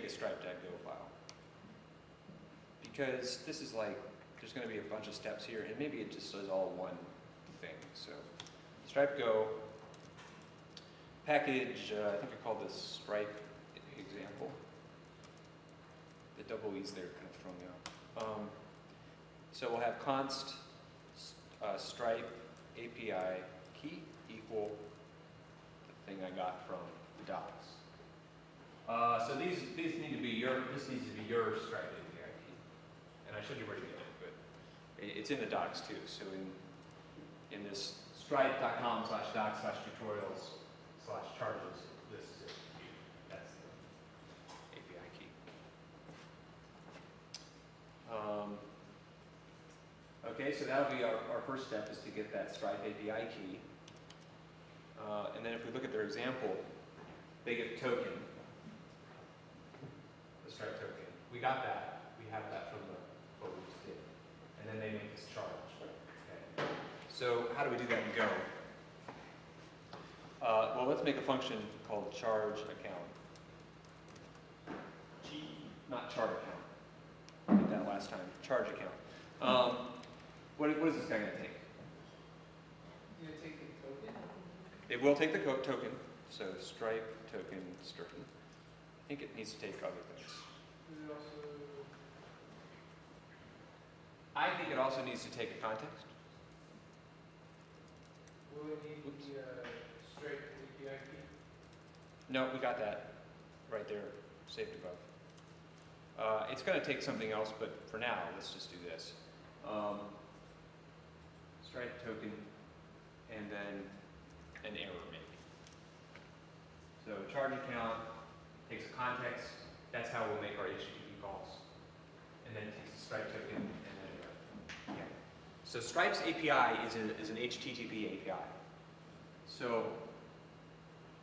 make a stripe.go file. Because this is like, there's gonna be a bunch of steps here, and maybe it just does all one thing, so. Stripe go, package, uh, I think I called this stripe example. The double E's there kind of throw me off. Um, so we'll have const uh, stripe API key equal the thing I got from the docs. Uh, so these, these need to be your, this needs to be your Stripe API key. And I showed you where to get it, but it's in the docs too. So in, in this stripe.com slash docs slash tutorials slash charges, this is it. That's the API key. Um, Okay, so that'll be our, our first step is to get that Stripe API key. Uh, and then if we look at their example, they get a token, the Stripe token. We got that. We have that from the, what we just did. And then they make this charge. Okay. So how do we do that in Go? Uh, well, let's make a function called charge account. G, not chart account. I did that last time. Charge account. Um, what, what is this guy going to take? Gonna take the token? It will take the token, so stripe token string. I think it needs to take other things. Is it also, I think it also needs to take a context. will it need the, uh, Stripe API key? No, we got that right there, saved above. Uh, it's going to take something else, but for now, let's just do this. Um, stripe token, and then an error maybe. So charge account takes a context. That's how we'll make our HTTP calls. And then it takes a Stripe token and then error. Okay. So Stripe's API is, a, is an HTTP API. So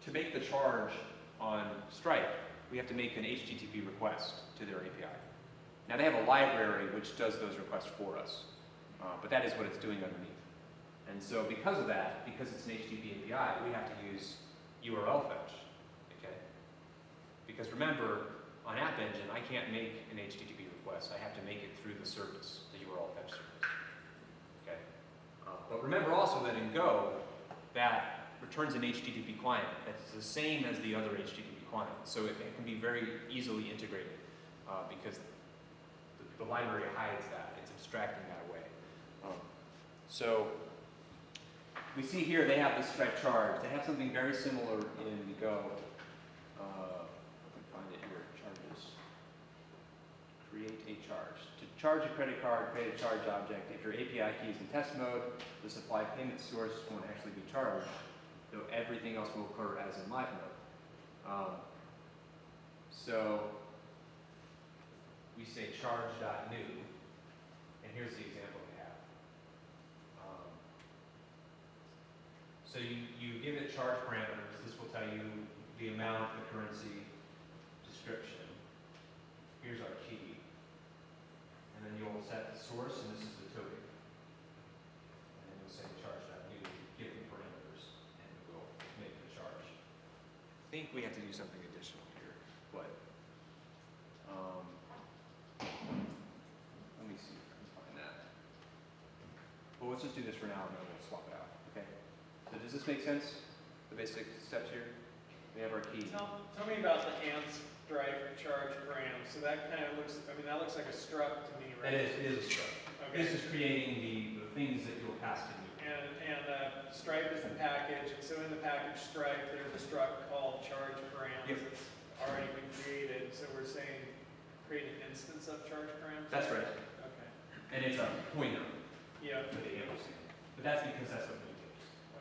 to make the charge on Stripe, we have to make an HTTP request to their API. Now they have a library which does those requests for us, uh, but that is what it's doing underneath. And so because of that, because it's an HTTP API, we have to use URL fetch, okay? Because remember, on App Engine, I can't make an HTTP request. I have to make it through the service, the URL fetch service, okay? Uh, But remember also that in Go, that returns an HTTP client that's the same as the other HTTP client. So it, it can be very easily integrated uh, because the, the library hides that. It's abstracting that away. Um, so we see here they have this stripe charge. They have something very similar in Go. Uh, I can find it here. Charges. Create a charge. To charge a credit card, create a charge object. If your API key is in test mode, the supply payment source won't actually be charged, though everything else will occur as in live mode. Um, so we say charge.new, and here's the example we have. Um, so you, you give it charge parameters. This will tell you the amount, the currency, description. Here's our key. You'll set the source, and this is the token. And then you'll say charge.new, give it parameters, and it will make the charge. I think we have to do something additional here, but, um, let me see if I can find that. Well, let's just do this for now, and then we'll swap it out, okay? So does this make sense, the basic steps here? We have our key. Tell, tell me about the ANS drive charge param, so that kind of looks, I mean, that looks like a struct to me, right? is, it is a struct. Okay, This is creating the, the things that you'll pass to new. and, and uh, stripe is the package, and so in the package stripe, there's a struct called charge params Yep. that's already been created, so we're saying create an instance of charge params? That's right. Okay, And it's a pointer yeah, for the ampersand. But that's because that's what we do.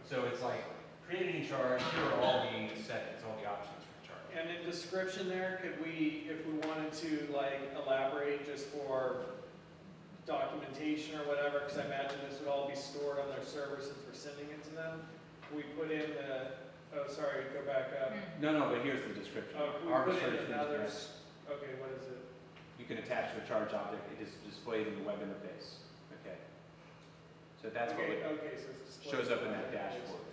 So it's like creating a charge, here are all the settings, all the options for the charge. and in description there, could we, if we wanted to like elaborate just for documentation or whatever, because I imagine this would all be stored on their server since we're sending it to them. Can we put in the, oh, sorry, go back up. Hmm. No, no, but here's the description. Oh, can we Our put in description another, best. s- okay, what is it? You can attach to a charge object, it is displayed in the web interface, okay? So that's what, Okay, we- okay, so it's displayed. shows up in that alongside dashboard.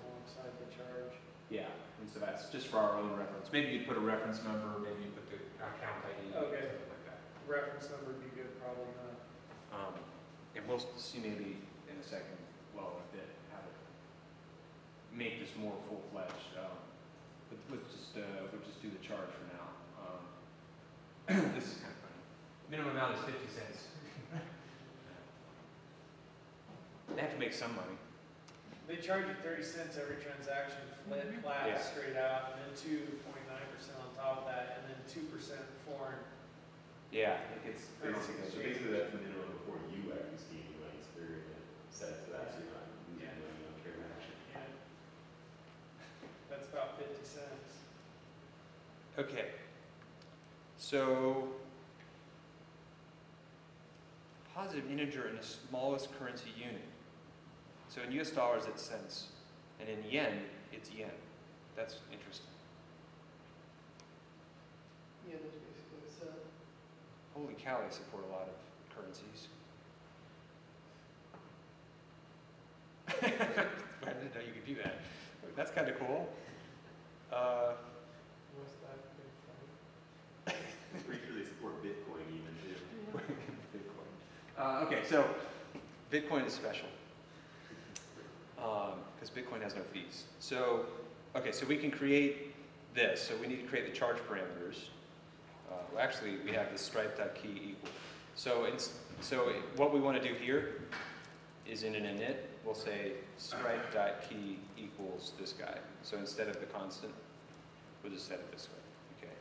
Alongside the charge. yeah, and so that's just for our own reference. Maybe you put a reference number, maybe you put the account ID Okay. something like that. reference number would be good, probably not. Um, and we'll see maybe in a second, well, a bit, how to make this more full-fledged. Um, but let's just, uh, we'll just do the charge for now. Um, this is kind of funny. Minimum amount is fifty cents. They have to make some money. They charge you thirty cents every transaction, flat, mm-hmm. Yeah. flat, straight out, and then two point nine percent on top of that, and then two percent foreign. Yeah, it gets oh, Currency crazy. So basically, that's the minimum before you actually see any money spirit that sets that, so you're not losing Yeah. money on transaction. Yeah. That's about fifty cents. Okay. So, positive integer in the smallest currency unit. So in US dollars, it's cents, and in yen, it's yen. That's interesting. Yeah, that's basically what's up. Holy cow, they support a lot of currencies. I didn't know you could do that. That's kind of cool. Uh, What's that big from? I'm pretty sure they support Bitcoin even too. Bitcoin. Uh, okay, so Bitcoin is special because Bitcoin has no fees. So, okay, so we can create this. So we need to create the charge parameters. Uh, well, actually, we have the stripe.key equal. So, so what we want to do here is in an init, we'll say stripe.key equals this guy. So instead of the constant, we'll just set it this way. Okay.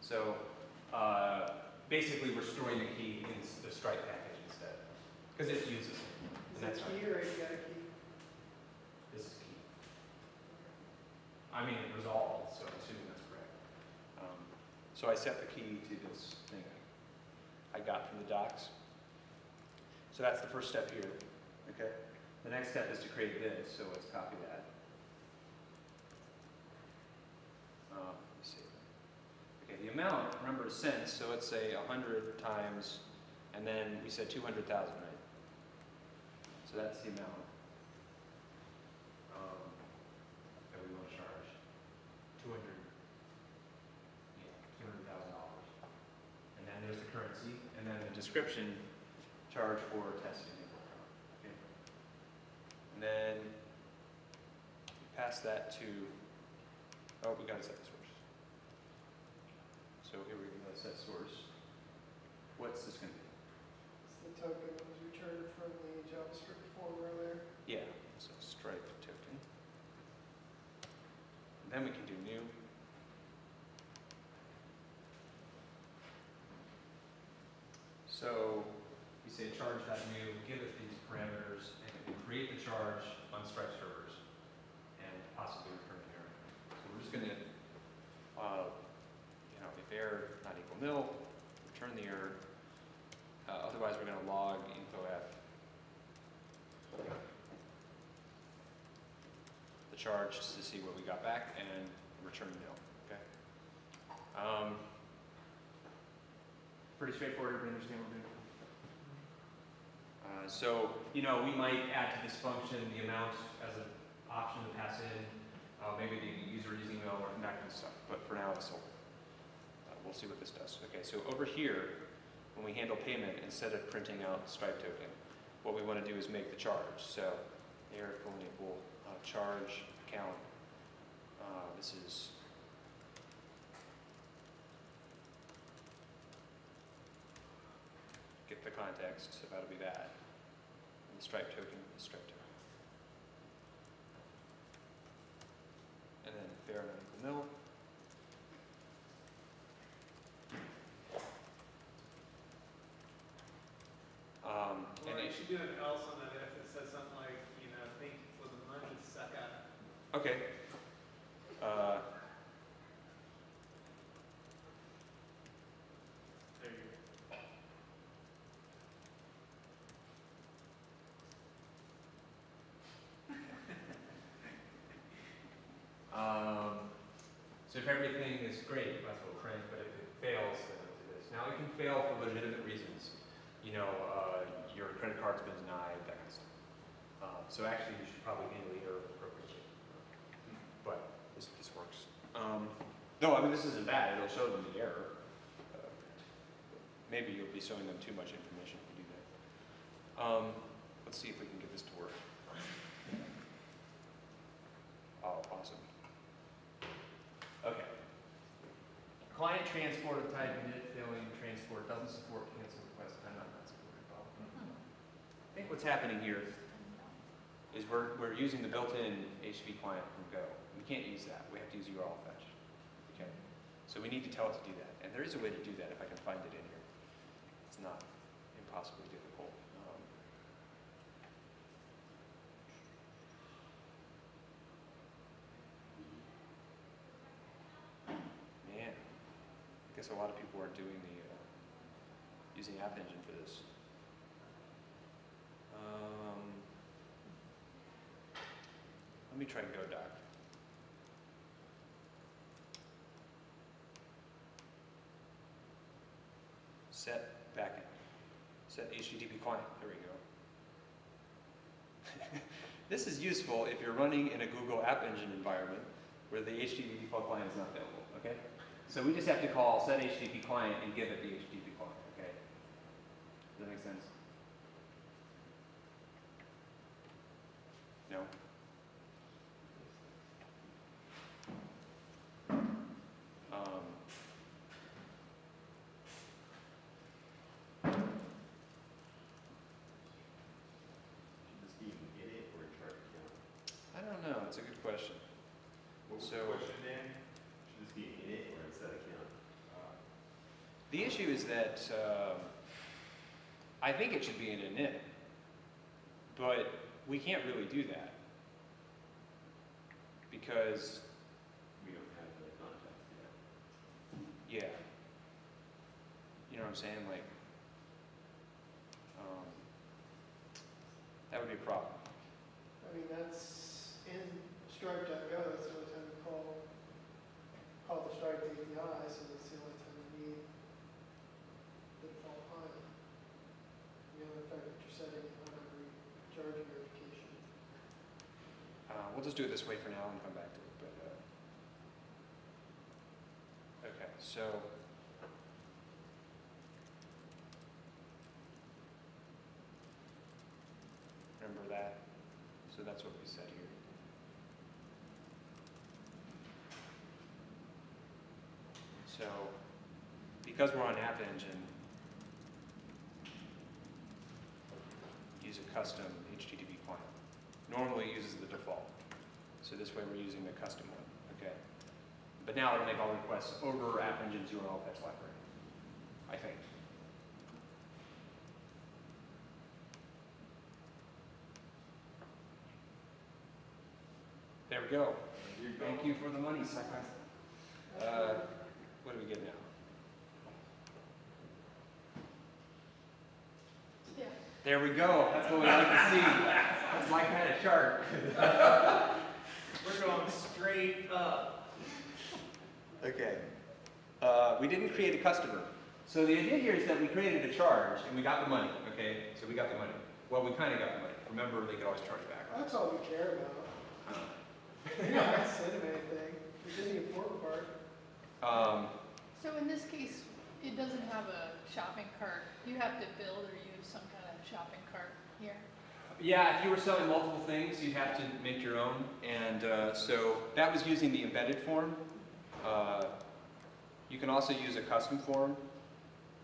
So uh, basically, we're storing the key in the Stripe instead, because it uses it. Is that key or you got a key? This is key. I mean, it resolved, so I'm assuming that's correct. Um, So I set the key to this thing I got from the docs. So that's the first step here, okay? The next step is to create this, so let's copy that. Uh, see. Okay, the amount, remember, is cents, so let's say a hundred times, and then we said two hundred thousand, right? So that's the amount um, that we want to charge. Two hundred, yeah, two hundred thousand dollars. And then there's the currency, and then the description, charge for testing. Okay. And then pass that to, oh, we gotta set the source. So here we go, set source. What's this gonna be? It's the token that was returned from the JavaScript form earlier. Yeah, so stripe token. Then we can do new. So we say charge that new, give it these parameters, and it can create the charge on Stripe servers and possibly return the error. So we're just gonna, uh, you know, if error not equal nil, return the error. Uh, otherwise, we're gonna log info f the charge just to see what we got back and return nil, okay? Um, Pretty straightforward, everybody understand what we're doing? Uh, so, you know, we might add to this function the amount as an option to pass in, uh, maybe the user email or that kind of stuff, but for now, this will, uh, we'll see what this does. Okay, so over here, when we handle payment, instead of printing out Stripe token, what we want to do is make the charge. So colon equal uh, charge account. Uh, this is get the context, so that'll be that. And the Stripe token is Stripe token. And then fair not equal nil. Um, and Well, you it- should do an else on that if it says something like, you know, thank you for the money, sucker. Okay. Uh, you. Um, so if everything is great, that's what we'll print, but if it fails, then do this. Now, it can fail for legitimate reasons. You know, uh, your credit card's been denied, that kind of stuff. Uh, so actually, you should probably handle the error appropriately. But this, this works. Um, No, I mean, this isn't bad, it'll show them the error. Uh, Maybe you'll be showing them too much information if you do that. Um, let's see if we can get this to work. Oh, awesome. Okay. Client transport of type init failing transport doesn't support cancel request, I'm not supported, blah, blah. I think what's happening here is we're, we're using the built-in HTTP client from Go. We can't use that, we have to use URL fetch. So we need to tell it to do that, and there is a way to do that if I can find it in here. It's not impossibly difficult. Um, Man, I guess a lot of people aren't doing the, uh, using App Engine for this. Um, let me try GoDoc. Set backend. Set HTTP client. There we go. this is useful if you're running in a Google App Engine environment where the HTTP client is not available. Okay. So we just have to call set HTTP client and give it the HTTP client. Okay. Does that make sense? No. Um, Should this be init or in chart account? I don't know. It's a good question. What was So- the question, Dan? Should this be init or in set account? The issue is that um, I think it should be in a init, but we can't really do that because, We don't have the context yet. yeah, you know what I'm saying? Like, um, that would be a problem. I mean, that's in stripe.go, that's the only time you call, call the so that's the only time you need client. The other fact that you're setting on every charge verification. Uh, we'll just do it this way for now and come back to it. But uh, okay, so remember that. So that's what we said here. So because we're on App Engine, use a custom HTTP client normally uses the default. So this way we're using the custom one, okay? But now it'll make all requests over App Engine's URL fetch library, I think. There we go. Thank you for the money, sucker. Uh, what do we get now? Yeah. There we go. That's what we like to see. That's my kind of chart. We're going straight up. Okay. Uh, we didn't create a customer. So the idea here is that we created a charge and we got the money, okay? So we got the money. Well, we kind of got the money. Remember, they could always charge back. That's all we care about. You're not send them anything, we did the important part. Um, So in this case, it doesn't have a shopping cart. You have to build or use some kind of shopping cart here. yeah, if you were selling multiple things, you'd have to make your own. And uh, so that was using the embedded form. Uh, you can also use a custom form,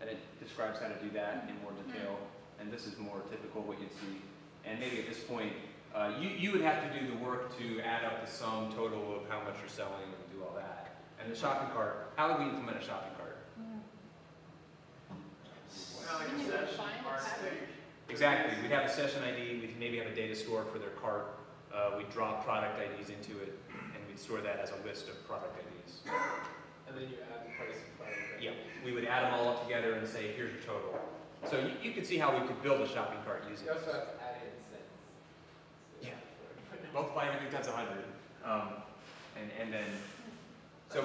and it describes how to do that in more detail. And this is more typical what you'd see. And maybe at this point, uh, you, you would have to do the work to add up the sum total of how much you're selling and do all that. And the shopping cart, how would we implement a shopping cart? Well, like Then a you would session find a part. pattern. Exactly, we'd have a session ID, we'd maybe have a data store for their cart, uh, we'd drop product IDs into it, and we'd store that as a list of product IDs. And then you add the price of product. Yeah, we would add them all up together and say, here's your total. So you, you could see how we could build a shopping cart using You this. also have to add in cents. Yeah. Multiply everything times a hundred, um, and, and then, so,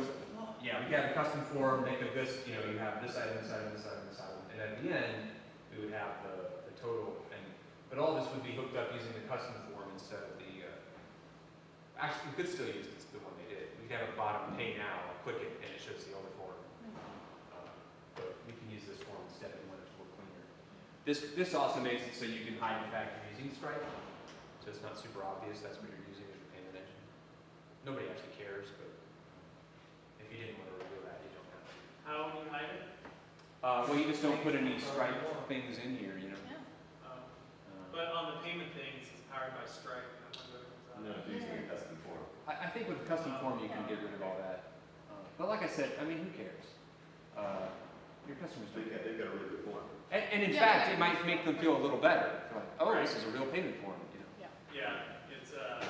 yeah, we have a custom form, make of this, you know, you have this item, this item, this item, this item, and at the end, we would have the total, and, but all this would be hooked up using the custom form instead of the, uh, actually, we could still use this, the one they did, we could have a bottom pay now, click it, and it shows the older form. Uh, But we can use this form instead if we want it to look cleaner. This, this also makes it so you can hide the fact you're using Stripe, so it's not super obvious that's what you're using as your payment engine. Nobody actually cares, but if you didn't want to reveal that, you don't have to. How would you hide it? Uh, well, you just don't put any Stripe things in here, you know? Yeah. Um, But on the payment things, it's powered by Stripe. not by No, if you're using custom form. I, I think with custom form, you can get rid of all that. Uh, But like I said, I mean, who cares? Uh, Your customers don't They've got, they've got a really good form. And, and in Yeah, fact, yeah. it might make them feel a little better. They're like, oh, this is a real payment form, you know? Yeah, it's, uh,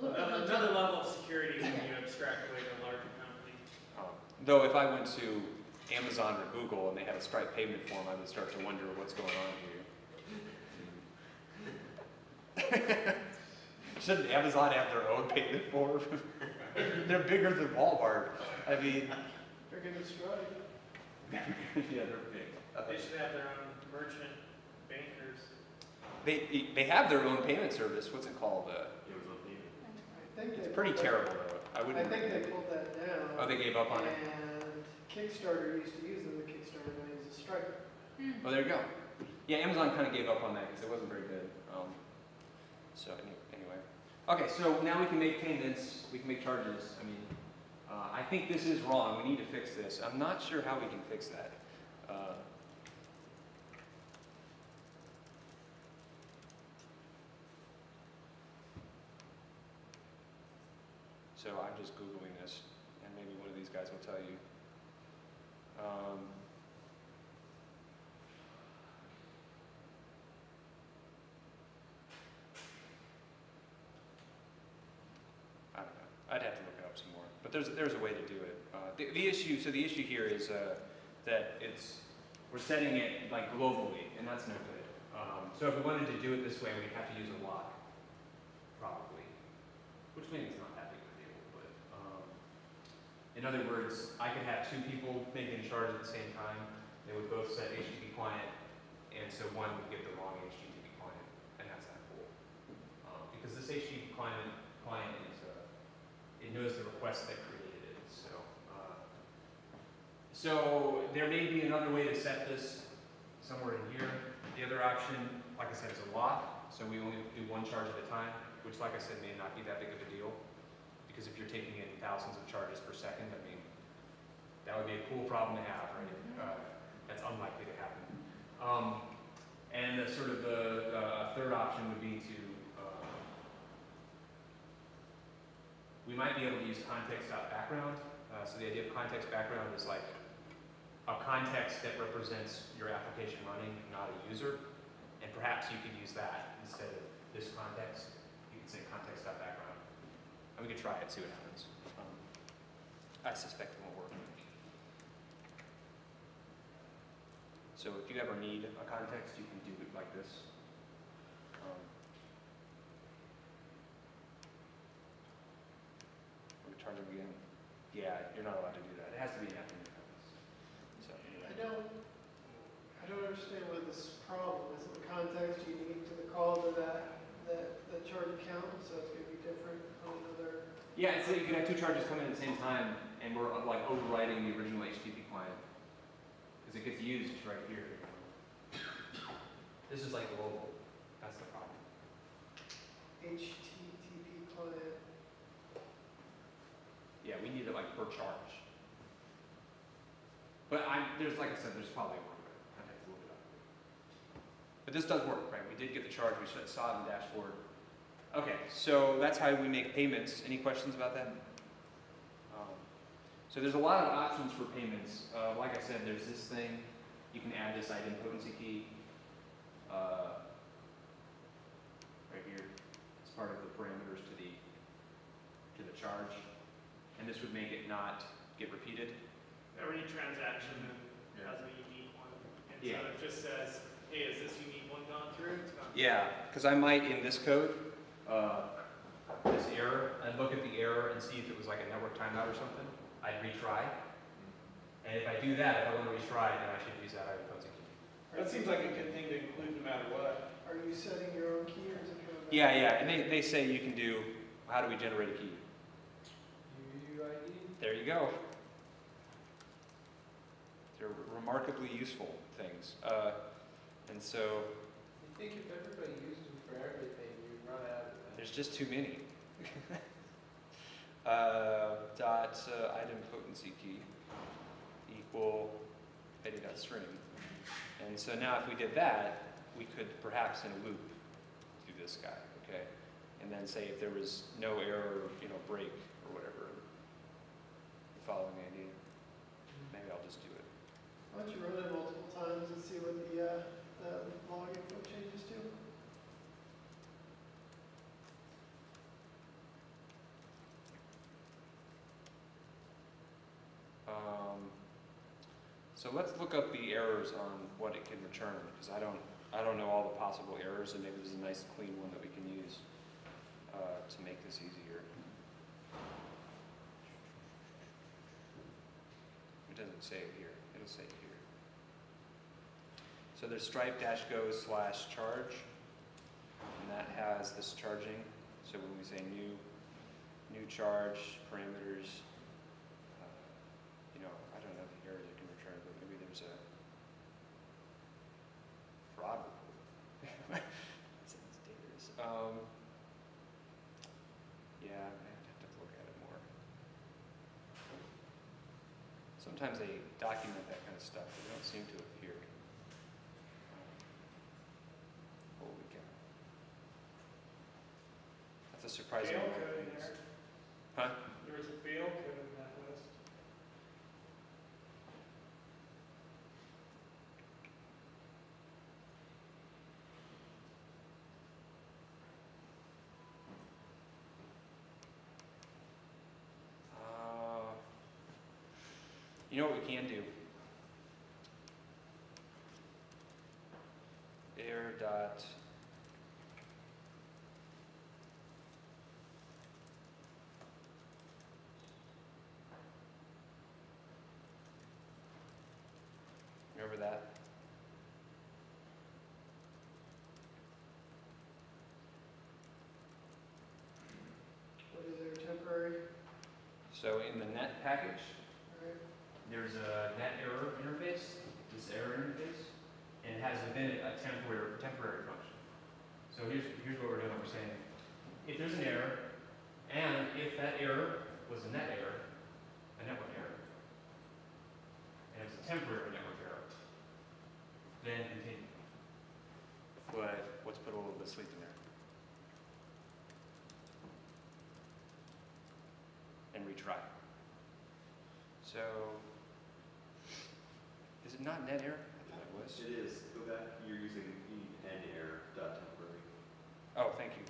look of another, the- another level of security when you abstract away to a larger company. Um, Though if I went to Amazon or Google and they had a Stripe payment form, I would start to wonder what's going on here. Shouldn't Amazon have their own payment form? They're bigger than Walmart. I mean, They're gonna strike. yeah, they're big. They should have their own merchant bankers. They, they have their own payment service. What's it called? Uh, Amazon payment. I think it's pretty terrible though. I I wouldn't. think they pulled that down. Oh, they gave up on it. And Kickstarter used to use them, the Kickstarter now uses Stripe. Hmm. Well, there you go. Yeah, Amazon kind of gave up on that because it wasn't very good. Um, so anyway, okay. So now we can make payments. We can make charges. I mean, uh, I think this is wrong. We need to fix this. I'm not sure how we can fix that. Uh, so I'm just googling this, and maybe one of these guys will tell you. Um, I don't know. I'd have to look it up some more. But there's, there's a way to do it. Uh, the, the issue, so the issue here is uh, that it's, we're setting it like globally, and that's no good. Um, so if we wanted to do it this way, we'd have to use a lock, probably, which maybe is not that big of a deal, but, um, in other words, I could have two people making a charge at the same time. They would both set HTTP client, and so one would get the wrong HTTP client, and that's not cool. Um, because this HTTP client, client is, uh, it knows the request that created it, so. uh, So there may be another way to set this somewhere in here. The other option, like I said, is a lock, so we only do one charge at a time, which like I said, may not be that big of a deal. Because if you're taking in thousands of charges per second, I mean, that would be a cool problem to have, right? Uh, That's unlikely to happen. Um, And the sort of the, uh third option would be to, uh, we might be able to use context.background. Uh, so the idea of context background is like a context that represents your application running, not a user. And perhaps you could use that instead of this context. You could say context.background. And we could try it, see what happens. Um, I suspect it won't work. So if you ever need a context, you can do it like this. Um, charge them again. Yeah, you're not allowed to do that. It has to be an context. So anyway. I don't, I don't understand what this problem is. The context unique to the call to that, that, that charge account, so it's gonna be different on another. Yeah, it's like you can have two charges come in at the same time, and we're uh, like overriding the original HTTP client. Because it gets used right here. This is like global. That's the problem. HTTP client. Yeah, we need it like per charge. But I'm, there's, like I said, there's probably a workaround. I'd have to look it up. But this does work, right? We did get the charge, we saw- saw it in the dashboard. Okay, so that's how we make payments. Any questions about that? Um, So there's a lot of options for payments. Uh, like I said, there's this thing. You can add this idempotency key. uh, Right here. It's part of the parameters to the, to the charge. And this would make it not get repeated. Every transaction has a unique one. And so it just says, hey, is this unique one gone through? It's gone. Yeah, because I might in this code, uh, this error, I'd look at the error and see if it was like a network timeout or something. I'd retry. And if I do that, if I want to retry, then I should use that idempotency key. That seems like a good thing to include no matter what. Are you setting your own key or is it kind of? Yeah, yeah, and they, they say you can do, how do we generate a key? You, you you go. They're remarkably useful things. Uh, and so You think if everybody used them for everything, you'd run out of them. There's just too many. uh, dot uh, item potency key equal heading dot string. And so now if we did that, we could perhaps in a loop do this guy, okay? And then say if there was no error, you know, break or whatever. The following idea. Maybe I'll just do it. Why don't you run it multiple times and see what the, uh, the log info changes to? Um, so let's look up the errors on what it can return, because I don't, I don't know all the possible errors, and maybe there's a nice clean one that we can use uh, to make this easier. It doesn't say it here, it'll say it here. So there's stripe dash go slash charge, and that has this charging. So when we say new, new charge parameters, uh, you know, I don't know the errors it can return, but maybe there's a fraud report. That sounds dangerous. Um, yeah, I have to look at it more. Sometimes they document that kind of stuff, but they don't seem to appear. Oh, Holy cow. That's a surprising Fail amount of code in things. there. Huh? There was a fail code in that list. Uh, You know what we can do? Air dot. Remember that? What is their temporary, So in the net package? There's a net error interface, this error interface, and it has within it a temporary, temporary function. So here's, here's what we're doing, we're saying, if there's an error, and if that error was a net error, a network error, and it's a temporary network error, then continue. But let's put a little bit of sleep in there. And retry. So, is it not net error? I thought it was. It is, go back, you're using, you need end error dot temporary. Oh, thank you.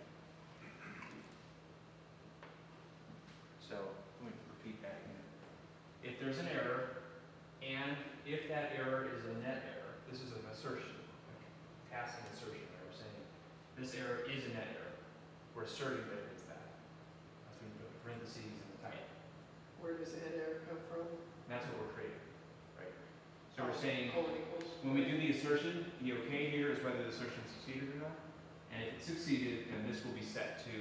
So, let me repeat that again. If there's an error, and if that error is a net error, this is an assertion, a passing assertion, where we're saying, this error is a net error. We're asserting that it is that. That's when you put the parentheses and the type. Where does end error come from? And that's what we're creating, right? So we're saying, When we do the assertion, the okay here is whether the assertion succeeded or not. And if it succeeded, then this will be set to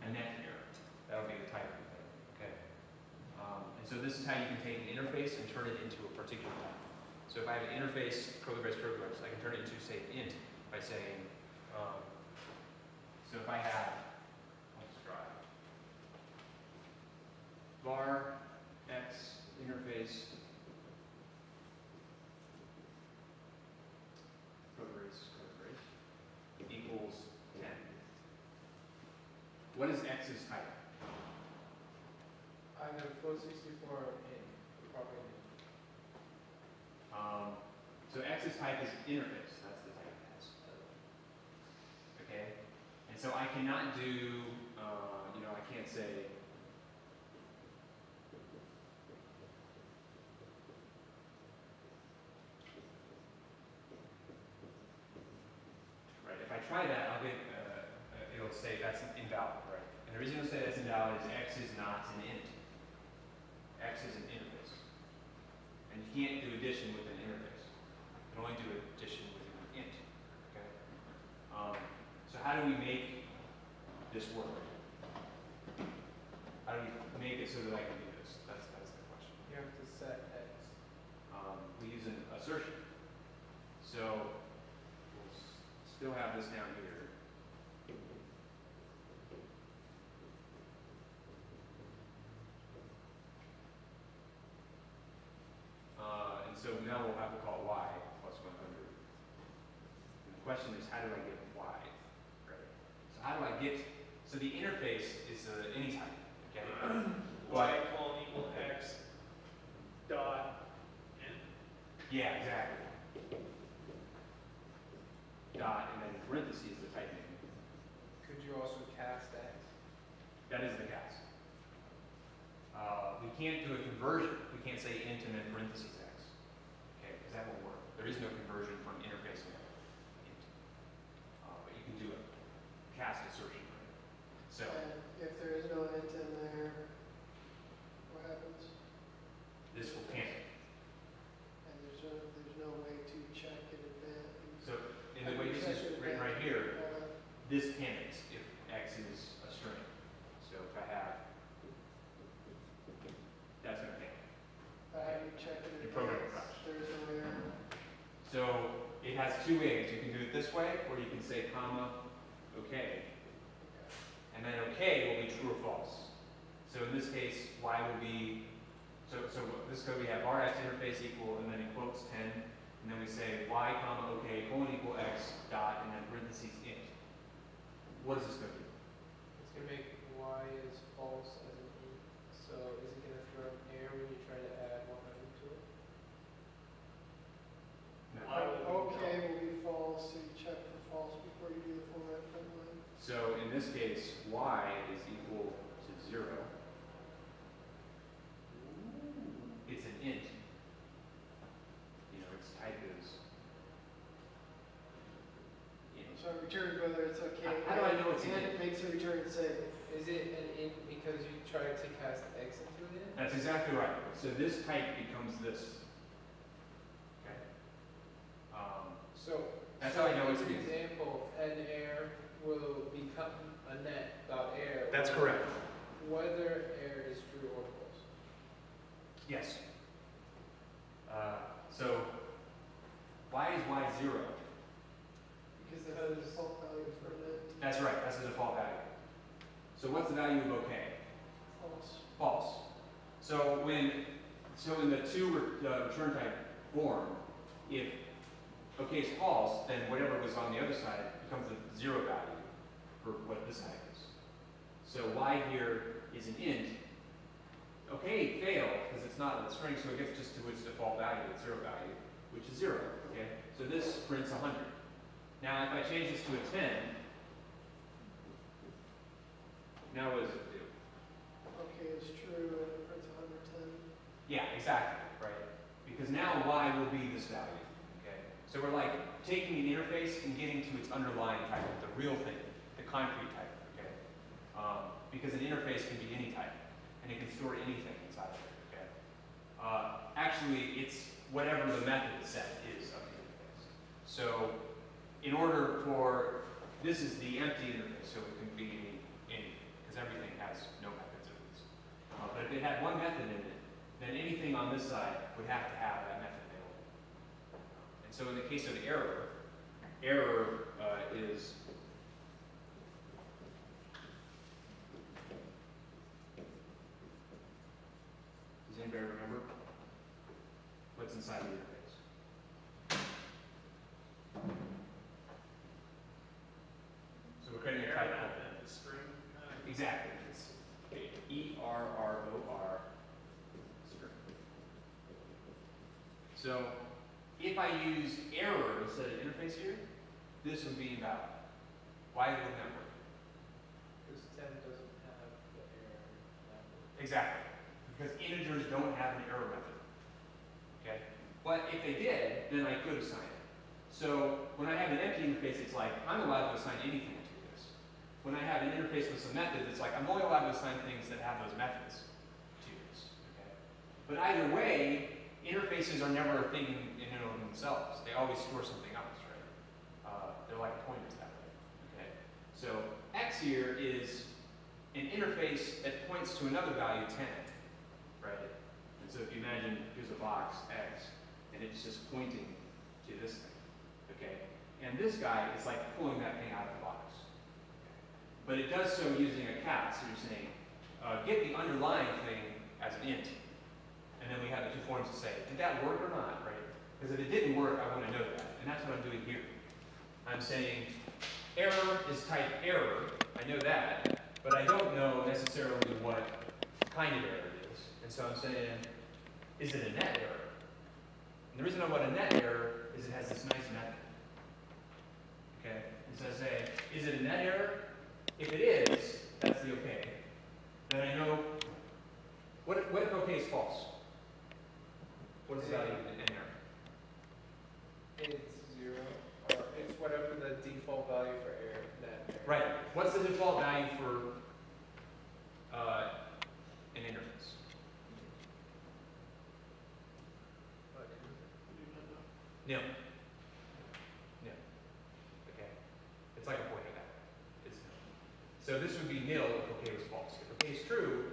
a net error. That'll be the type of thing, okay? Um, and so this is how you can take an interface and turn it into a particular type. So if I have an interface, curly brace, curly brace, I can turn it into, say, int by saying, um, so if I have, try, var x interface curly brace, curly brace, equals 10. What is x's type? I'm gonna float sixty-four in, proper in. Um, so x's type is interface, that's the type has. Okay? And so I cannot do, uh, you know, I can't say, right, if I try that, I'll get, uh, it'll say that's invalid, right? And the reason it'll say that's invalid is x is not an int. X is an interface. And you can't do addition with an interface. You can only do addition with an int, okay? Um, so how do we make this work? How do we make it so that I can do this? That's, that's the assertion. So, we'll still have this down here. Uh, and so now we'll have to call y plus one hundred. And the question is, how do I get y? Right? So how do I get, so the interface is uh, any type, okay? Y colon equal X dot N. Yeah, exactly. Dot, and then parentheses the type name. Could you also cast X? That is the cast. Uh, we can't do a conversion. We can't say int and then parentheses x. Okay, because that won't work. There is no conversion from interface to int. Uh, but you can do a cast assertion. Right? So And if there is no int in there, what happens? this will panic. And there's no, there's no way to check in advance. So in the way this is written right here, this panics if x is a string. So if I have, that's going to panic. But how do you check in Your program advance? crashed. There's no error. So it has two ways. You can do it this way, or you can say comma, okay. And then okay will be true or false. So in this case, y will be, so, so this code we have rx interface equal, and then in quotes 10, and then we say y comma okay colon equal x dot, and then parentheses int. What is this going to do? It's gonna make Y is false as an int, so is it gonna throw an error when you try to add one hundred to it? Why would we Okay will be false, so you check for false before you do the format print line. So in this case, y is equal to zero. It's an int. You know, its type is. So it returns whether it's okay. How- do I know it's an int? it makes a return safe. Is it an int because you tried to cast X into it? That's exactly right. So this type becomes this. Okay? Um, So. That's so how I know it's an example, an error will become a net dot error. That's correct. Whether air is true or false. yes. Uh, so why is y zero? Because that's the Because- default value for an int. That's right. That's the default value. So what's the value of okay? False. False. So when, so in the two uh, return type form, if okay is false, then whatever was on the other side becomes a zero value for what this side is. So y here is an int. Okay failed because it's not a string, so it gets just to its default value, its zero value, which is zero. Okay. So this prints 100. Now if I change this to a 10, now what does it do? Okay is true and it prints hundred ten. Yeah, exactly, right? Because now y will be this value? So we're like taking an interface and getting to its underlying type, the real thing, the concrete type, okay? Um, because an interface can be any type, and it can store anything inside of it, okay? Uh, actually, it's whatever the method set is of the interface. So in order for, this is the empty interface, so it can be any, because everything has no methods at least. Uh, but if it had one method in it, then anything on this side would have to have that method so in the case of error, error uh, is Does anybody remember what's inside the interface? So we're creating a Error type. method, the string. Exactly. It's E R R O R string. So if I use error instead of interface here, this would be invalid. Why wouldn't that work? Because ten doesn't have the error method. Exactly. Because integers don't have an error method. Okay? But if they did, then I could assign it. So when I have an empty interface, it's like I'm allowed to assign anything to this. When I have an interface with some methods, it's like I'm only allowed to assign things that have those methods to this. Okay? But either way, interfaces are never a thing in, in and of themselves. They always store something else, right? Uh, they're like pointers that way. Okay? So x here is an interface that points to another value 10, right? And so if you imagine here's a box x, and it's just pointing to this thing, okay? And this guy is like pulling that thing out of the box. But it does so using a cat, so you're saying, uh, get the underlying thing as an int. And then we have the two forms to say, did that work or not? Because if it didn't work, I want to know that, and that's what I'm doing here. I'm saying, error is type error, I know that, but I don't know necessarily what kind of error it is. And so I'm saying, is it a net error? And the reason I want a net error is it has this nice method. Okay? And so I say, is it a net error? If it is, that's the okay. Then I know, what if, what if okay is false? What is the value of an error? It's zero, or it's whatever the default value for error, that. Right. What's the default value for uh, an interface? Nil. Nil. Okay. It's like a pointer that. It's nil. So this would be nil if okay was false. If okay is true,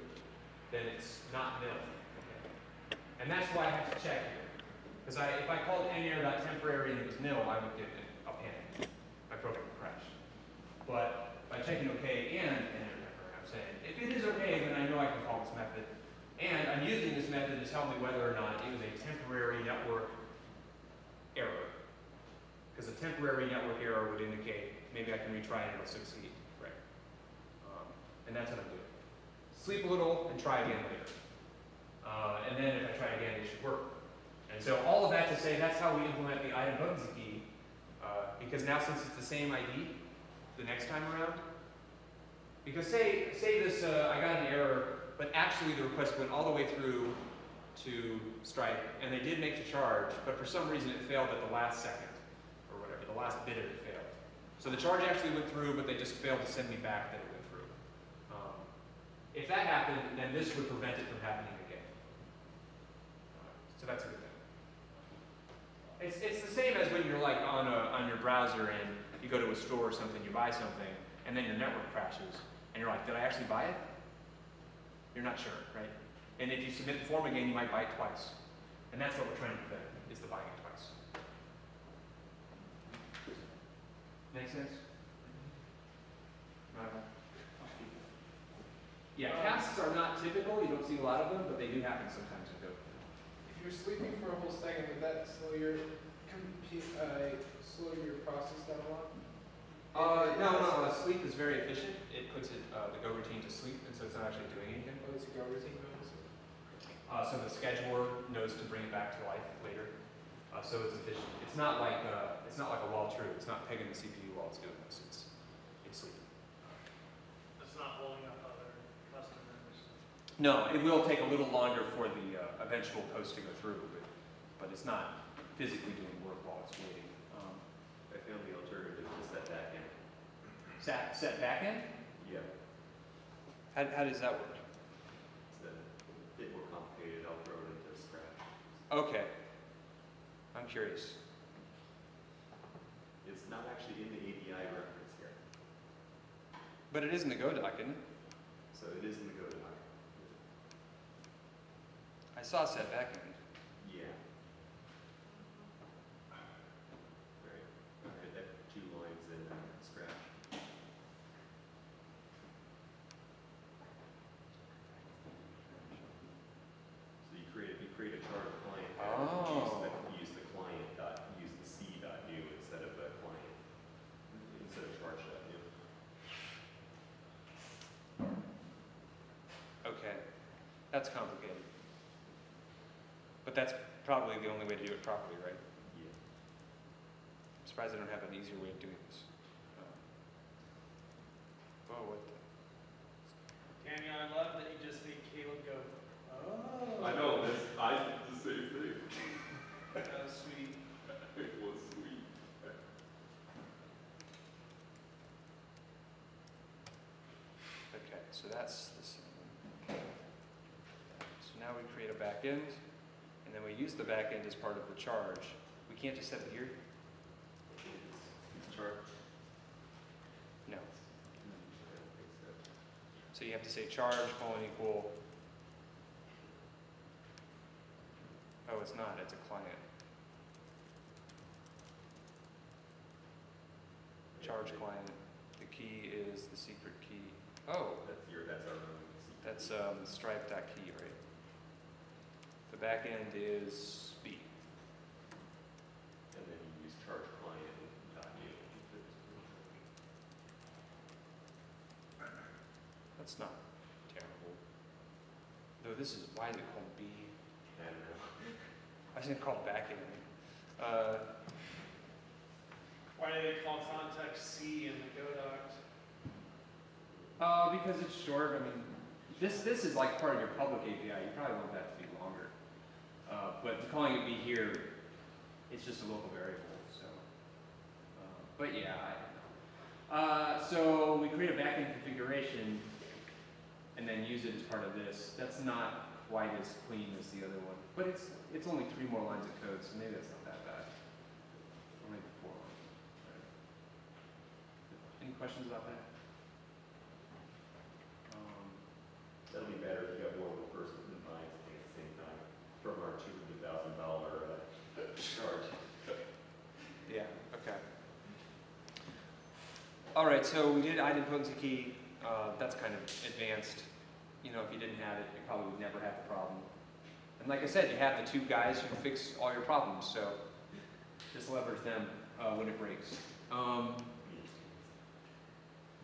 then it's not nil. Okay. And that's why I have to check here. Because I, if I called nErr.temporary and it was nil, I would get a panic. My program would crash. But by checking okay and nErr.temporary, I'm saying, if it is okay, then I know I can call this method. And I'm using this method to tell me whether or not it was a temporary network error. Because a temporary network error would indicate maybe I can retry and it'll succeed, right? Um, and that's what I'm doing. Sleep a little and try again later. Uh, and then if I try again, it should work. And so all of that to say that's how we implement the idempotency key. Uh, because now since it's the same ID the next time around, because say, say this, uh, I got an error, but actually the request went all the way through to Stripe, and they did make the charge, but for some reason it failed at the last second, or whatever, the last bit of it failed. So the charge actually went through, but they just failed to send me back that it went through. Um, if that happened, then this would prevent it from happening again. Uh, so that's a good thing. It's, it's the same as when you're like on, a, on your browser and you go to a store or something, you buy something, and then your network crashes, and you're like, did I actually buy it? You're not sure, right? And if you submit the form again, you might buy it twice. And that's what we're trying to prevent, is the buying it twice. Make sense? Uh, Yeah, casts are not typical, you don't see a lot of them, but they do happen sometimes in Go. If you're sleeping for a whole second, would that slow your compute, uh, slow your process down a lot? Uh, no, no, uh, sleep is very efficient. It puts it, uh, the goroutine to sleep, and so it's not actually doing anything. Oh, it's a go routine bonus? Uh, so the scheduler knows to bring it back to life later. Uh, so it's efficient. It's not like, uh, it's not like a while true. It's not pegging the CPU while it's doing this. It's, it's sleeping. It's not holding up other customers. No, it will take a little longer for the, uh, eventual post to go through, but, but it's not physically doing work while it's waiting. Um, I found the alternative to set backend. set, set backend? Yeah, How, how does that work? it's a bit more complicated, I'll throw it into Scratch. Okay. I'm curious. It's not actually in the API reference here, But it is in the Go doc, isn't it? so it is in the Go doc. I saw set backend. Yeah. Right, alright, that two lines in uh, Scratch. So you create, you create a chart of client Oh. use the, use the client dot, use the C dot new instead of the client, instead of chart dot new. Okay, that's complicated. But that's probably the only way to do it properly, right? Yeah. I'm surprised I don't have an easier way of doing this. Oh, what the? Daniel, I love that you just made Caleb go, oh. I know, this, I did the same thing. That was sweet. It was sweet. Okay, so that's the same. So now we create a backend, and then we use the back end as part of the charge, we can't just have it here? No. So you have to say charge colon equal. Oh, it's not. It's a client. Charge client. The key is the secret key. Oh. That's your. That's our. That's um, stripe.key, back end is B. And then you use charge client. That's not terrible. No, this is, why is it called B? I don't know. I should call it back end. Uh, Why do they call context C in the Go docs? Uh, because it's short, I mean, this, this is like part of your public API, you probably want that to be longer. Uh, but calling it be here, it's just a local variable, so. uh, But yeah. Uh, so we create a backend configuration and then use it as part of this. That's not quite as clean as the other one, but it's, it's only three more lines of code, so maybe that's not that bad. Or maybe four. Right. Any questions about that? Um, That'll be better if you have more than one person who buys things at the same time from our two hundred thousand dollar uh, charge. Yeah, okay. All right, so we did idempotency key, uh, that's kind of advanced. You know, if you didn't have it, you probably would never have the problem. And like I said, you have the two guys who fix all your problems, so just leverage them, uh, when it breaks. Um,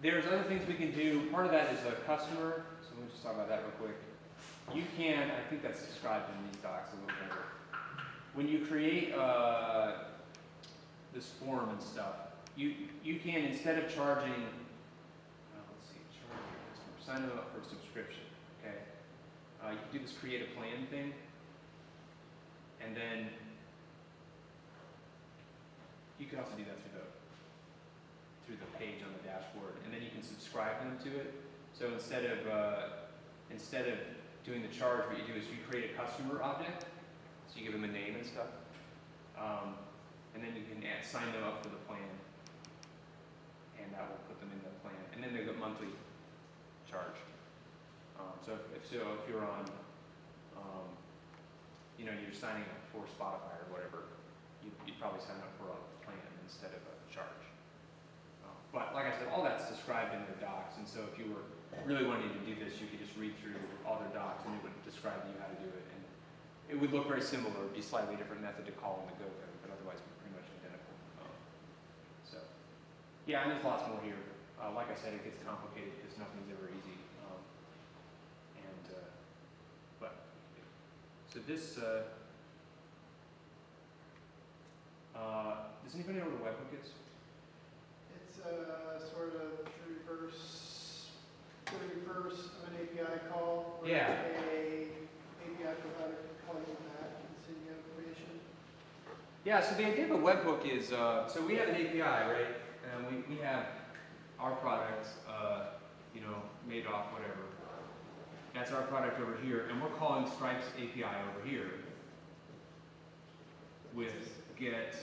there's other things we can do, part of that is a customer, so let me just talk about that real quick. You can, I think that's described in these docs a little better. When you create, uh, this form and stuff, you, you can, instead of charging, uh, let's see, charge your customer, sign them up for a subscription, okay? Uh, you can do this create a plan thing, and then you can also do that through the, through the page on the dashboard, and then you can subscribe them to it. So instead of, uh, instead of doing the charge, what you do is you create a customer object, so you give them a name and stuff. Um, and then you can add, sign them up for the plan. And that will put them in the plan. And then they get monthly charge. Um, so if, if, so if you're on, um, you know, you're signing up for Spotify or whatever, you, you'd probably sign up for a plan instead of a charge. Um, But like I said, all that's described in their docs, and so if you were really wanting to do this, you could just read through all their docs and it would describe to you how to do it. And it would look very similar, it'd be slightly different method to call in the Go code, but otherwise be pretty much identical. Um, So, yeah, and there's lots more here. Uh, like I said, it gets complicated because nothing's ever easy. Um, and, uh, but, so this, uh, uh, does anybody know what a webhook is? It's uh, sort of reverse, reverse of an API call. Yeah. A API provider can call you back and send you information. Yeah, so the idea of a webhook is, uh, so we have an API, right? We, we have our products, uh, you know, made off whatever. That's our product over here, and we're calling Stripe's API over here with get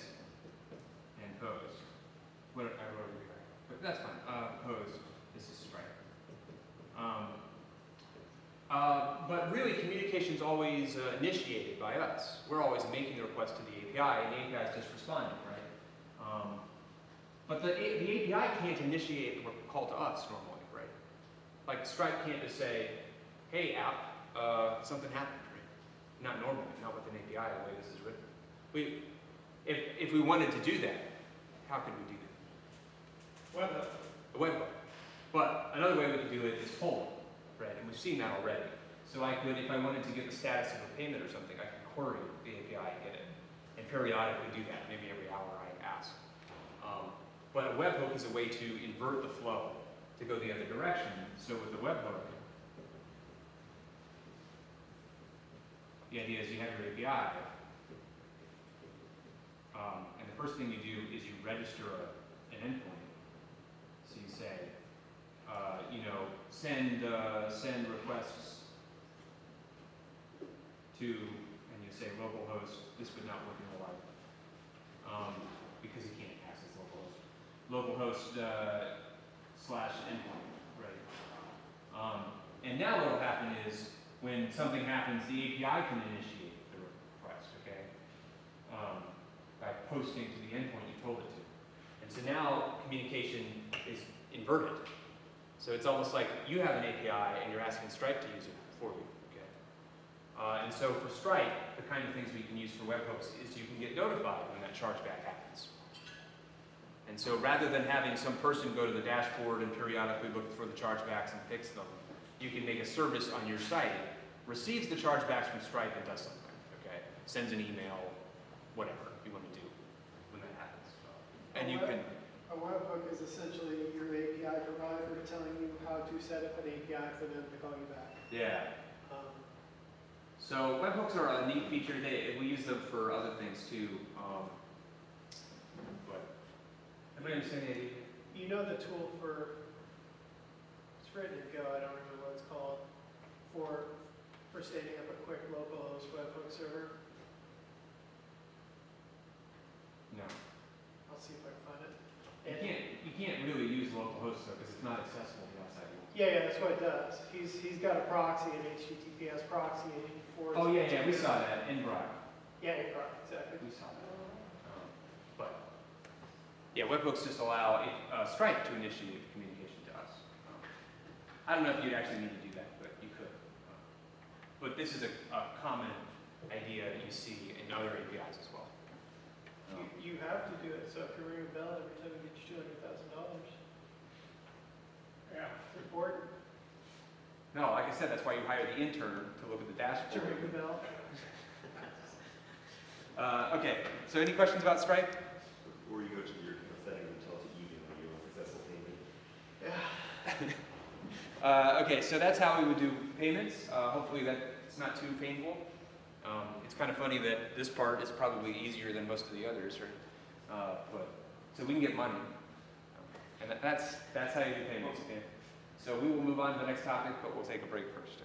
and post. What, I wrote it here, but that's fine. Uh, pose, this is Stripe. Um, uh, but really, communication is always uh, initiated by us. We're always making the request to the API, and the API is just responding, right? Um, but the, the API can't initiate a call to us normally, right? Like Stripe can't just say, "Hey app, uh, something happened," right? Not normally, not with an API the way this is written. We, if if we wanted to do that, how could we do that? Webhook. a webhook. But another way we could do it is polling, right? And we've seen that already. So I could, if I wanted to get the status of a payment or something, I could query the API and get it. And periodically do that, maybe every hour I ask. Um, but a webhook is a way to invert the flow to go the other direction. So with the webhook, the idea is you have your API, um, and the first thing you do is you register a, an endpoint. So you say, uh, you know, send, uh, send requests to, and you say localhost, this would not work in real life. Um, because you can't localhost. Uh, slash endpoint, right? Um, and now what'll happen is, when something happens, the API can initiate the request, okay? Um, by posting to the endpoint you told it to. And so now communication is inverted. So it's almost like you have an API and you're asking Stripe to use it for you, okay? Uh, and so for Stripe, the kind of things we can use for webhooks is you can get notified when that chargeback happens. And so rather than having some person go to the dashboard and periodically look for the chargebacks and fix them, you can make a service on your site, receives the chargebacks from Stripe and does something, okay? Sends an email, whatever you want to do when that happens. And you can, A webhook is essentially your API provider telling you how to set up an API for them to call you back. yeah. Um, So webhooks are a neat feature. They, we use them for other things too. Um, everybody understand the idea? You know the tool for, it's ready to go, I don't remember what it's called, for, for setting up a quick local localhost webhook server? No. I'll see if I can find it. You can't. You can't really use localhost though because it's not accessible to the outside world. Yeah, yeah, that's what it does. He's, he's got a proxy, an HTTPS proxy, and he forwards. Oh yeah, yeah. We saw that in ngrok. Yeah, in right, exactly. We saw that. But yeah, webhooks just allow uh, Stripe to initiate communication to us. Um, I don't know if you'd actually need to do that, but you could. Um, but this is a, a common idea that you see in other APIs as well. Um, You, you have to do it, so it can ring a bell every time you get your two hundred thousand dollars. Yeah. It's important No, like I said, that's why you hire the intern to look at the dashboard. to dashboard. ring the bell. Uh, okay, so any questions about Stripe? Before you go to your setting and tell it to email you a successful payment. Yeah. Uh, okay, so that's how we would do payments. Uh, hopefully that's not too painful. Um, it's kind of funny that this part is probably easier than most of the others, right? Uh, but, so we can get money. And that's, that's how you do payments, okay? So we will move on to the next topic, but we'll take a break first?